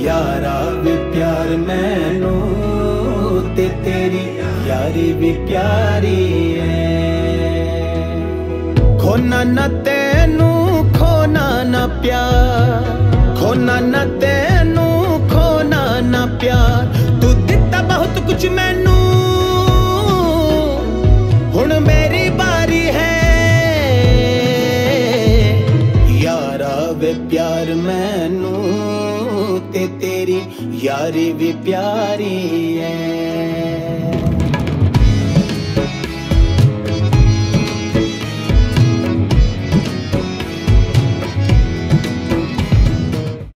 ਯਾਰਾ ਵੀ ਪਿਆਰ ਮੈਨੂੰ ਤੇ ਤੇਰੀ ਯਾਰੀ ਵੀ ਪਿਆਰੀ ਐ ਖੋਨਾ ਨਾ ਤੈਨੂੰ, ਖੋਨਾ ਨਾ ਪਿਆਰ। ਖੋਨਾ ਨਾ ਤੈਨੂੰ, ਖੋਨਾ ਨਾ ਪਿਆਰ। ਤੂੰ ਦਿੱਤਾ ਬਹੁਤ ਕੁਝ ਮੈਨੂੰ। ਹੁਣ ਮੇਰੀ ਵਾਰੀ ਹੈ। ਯਾਰਾ ਵੇ ਪਿਆਰ ਮੈਨੂੰ ਤੇ ਤੇਰੀ ਯਾਰੀ ਵੀ ਪਿਆਰੀ ਐ